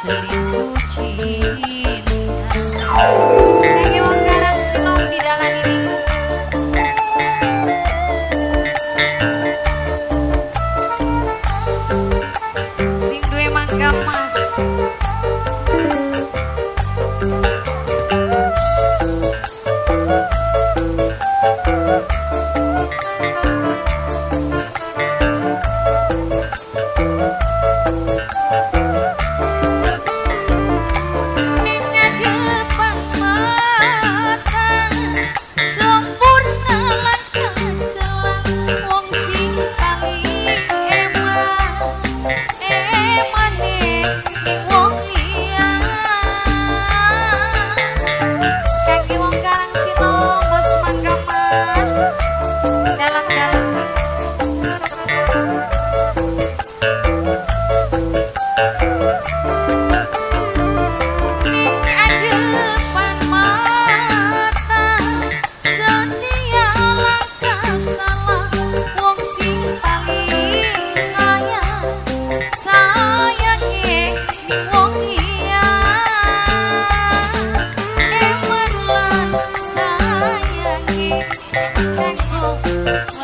Selim.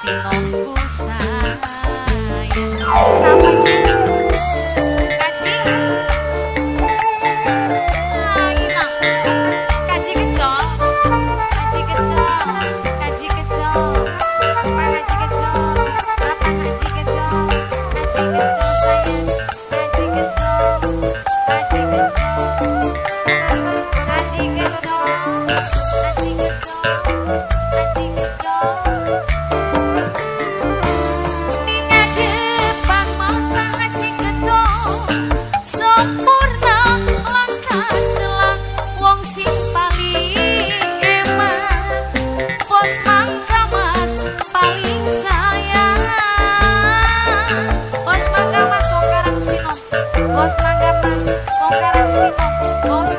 行哦 Oh.